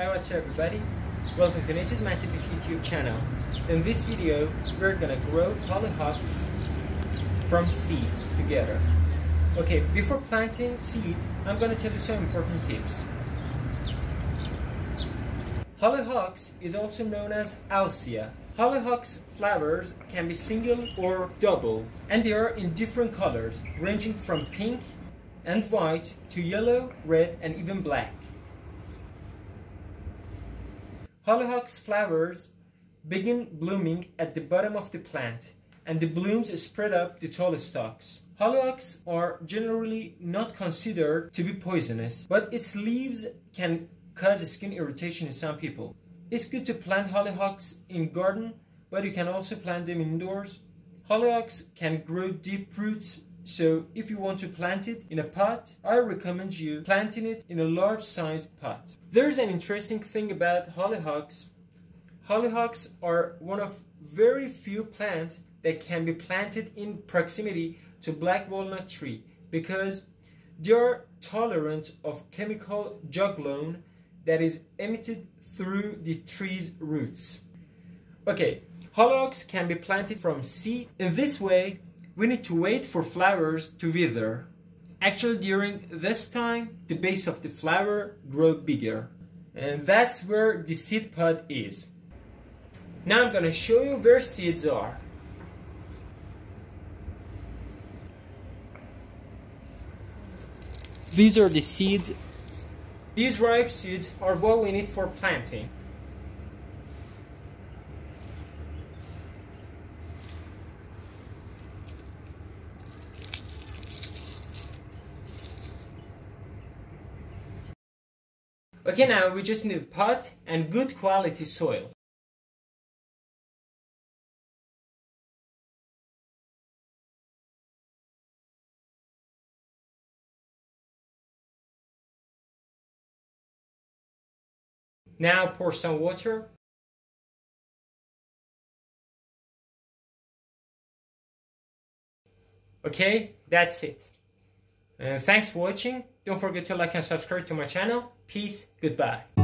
Hi what's up everybody? Welcome to Nature's Masterpiece YouTube channel. In this video, we're gonna grow hollyhocks from seed together. Okay, before planting seeds, I'm gonna tell you some important tips. Hollyhocks is also known as Alcea. Hollyhocks flowers can be single or double, and they are in different colors, ranging from pink and white to yellow, red, and even black. Hollyhocks flowers begin blooming at the bottom of the plant and the blooms spread up the tall stalks. Hollyhocks are generally not considered to be poisonous, but its leaves can cause skin irritation in some people. It's good to plant hollyhocks in garden, but you can also plant them indoors. Hollyhocks can grow deep roots so if you want to plant it in a pot, I recommend you planting it in a large sized pot. There's an interesting thing about hollyhocks. Hollyhocks are one of very few plants that can be planted in proximity to black walnut tree because they are tolerant of chemical juglone that is emitted through the tree's roots. Okay, hollyhocks can be planted from seed. In this way, we need to wait for flowers to wither. Actually, during this time, the base of the flower grow bigger. And that's where the seed pod is. Now I'm gonna show you where seeds are. These are the seeds. These ripe seeds are what we need for planting. Okay, now we just need pot and good quality soil. Now pour some water. Okay, that's it. Uh, thanks for watching. Don't forget to like and subscribe to my channel. Peace. Goodbye.